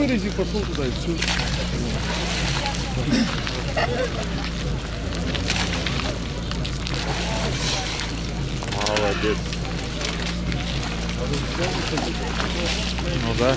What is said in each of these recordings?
вылези, пошел туда и все. Молодец. Ну да.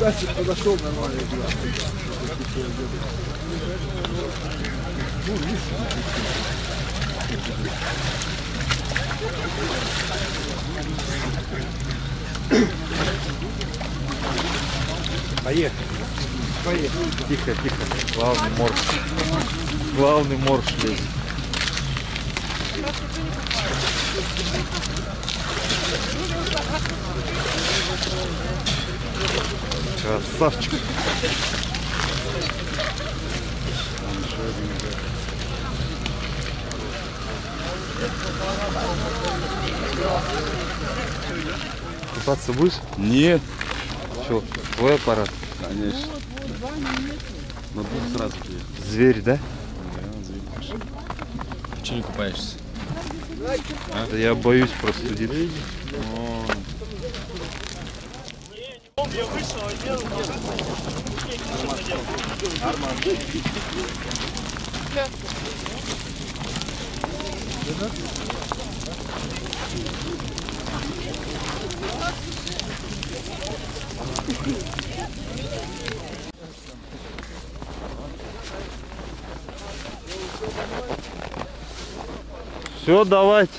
Дальше подошел нормально. Поехали. Поехали. Тихо, тихо. Главный морж. Главный морж лезет. Красавчик. Купаться будешь? Нет, Что, твой аппарат? конечно. Двух сразу приехал. Зверь, да? Че не купаешься? Да я боюсь простудиться. Все, давайте.